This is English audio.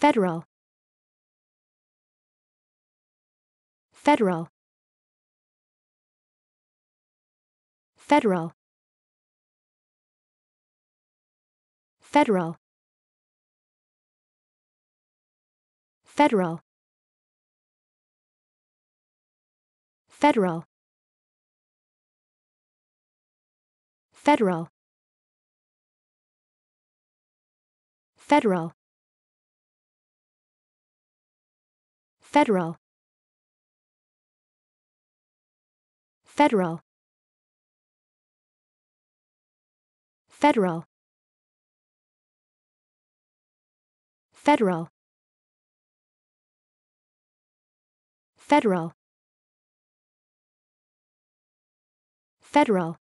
federal. Federal. Federal. Federal. Federal. Federal. Federal. Federal federal. Federal. Federal. Federal. Federal. Federal